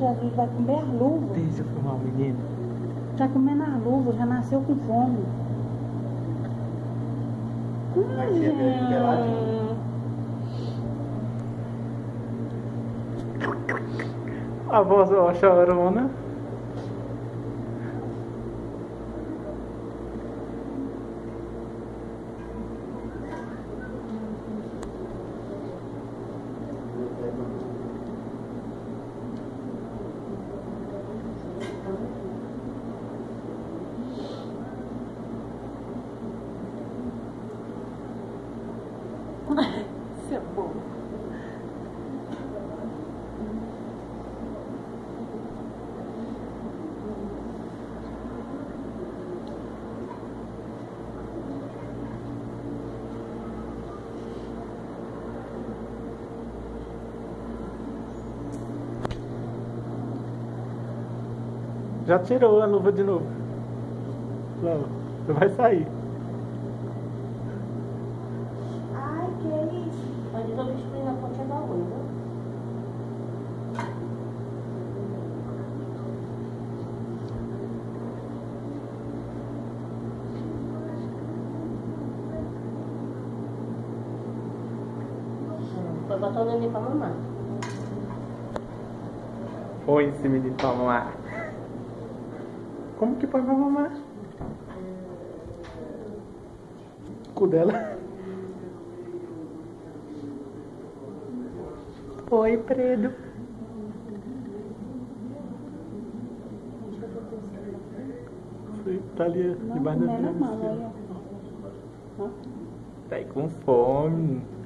Jesus vai comer as luvas. Deixa eu filmar o menino. Já comendo as luvas, já nasceu com fome. Ai, Aqui é. A voz ó, chorona. Isso é bom. Já tirou a luva de novo. Não, você vai sair. Ai, que é isso? Mas eu tô destruindo a ponte da unha, viu? Foi botar o neném pra mamar. Põe esse menino pra mamar. Como que põe pra mamar? Cu dela. Oi, Predo. Você tá ali debaixo da comendo a mão, travesseira. aí, ó. Ó. Tá aí com fome.